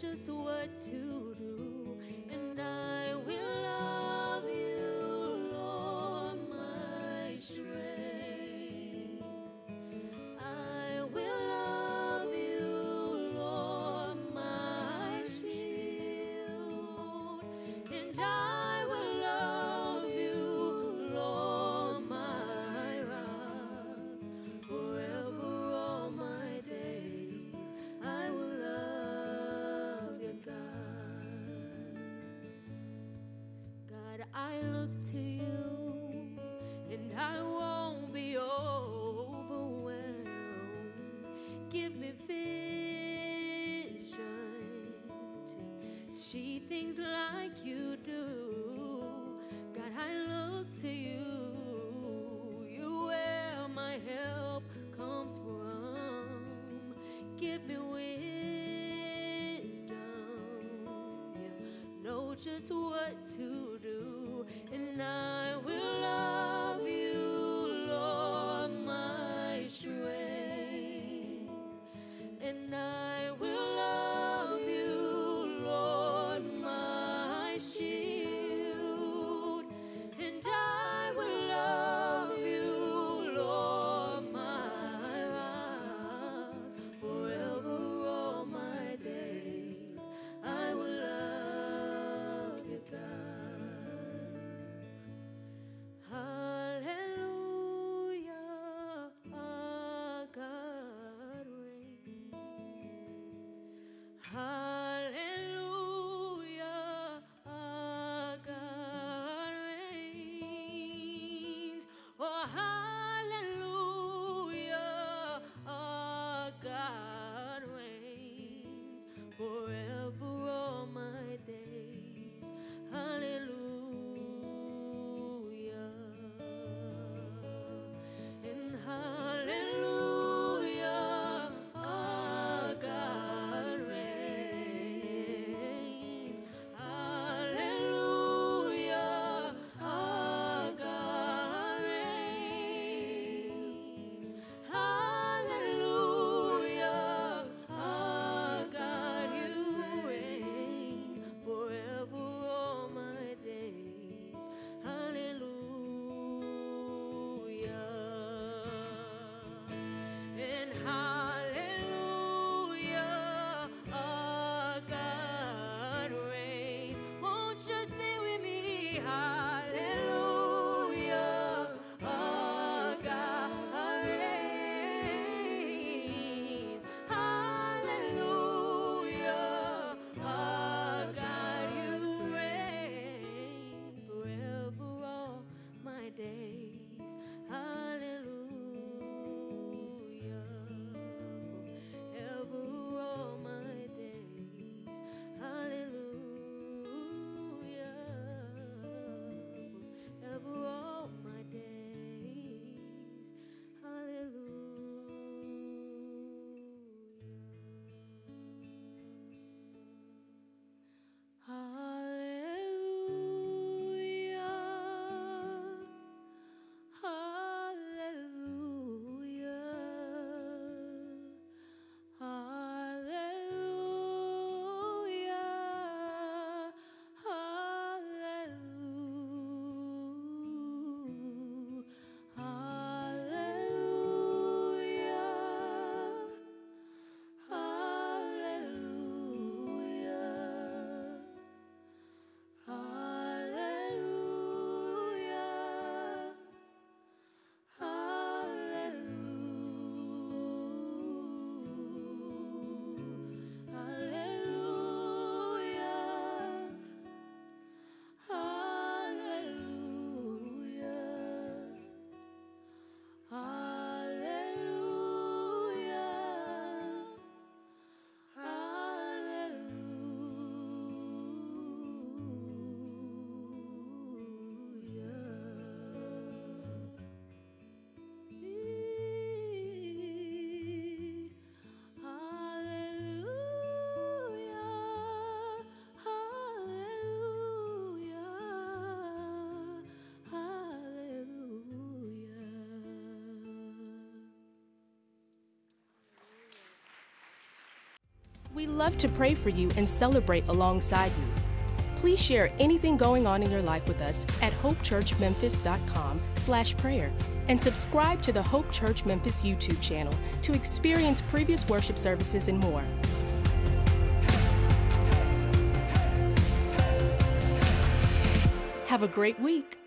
just what to do, to you, and I won't be overwhelmed. Give me vision to see things like you do. God, I look to you. You where my help comes from. Give me wisdom. You know just what to do, I will We love to pray for you and celebrate alongside you. Please share anything going on in your life with us at hopechurchmemphis.com slash prayer and subscribe to the Hope Church Memphis YouTube channel to experience previous worship services and more. Have a great week.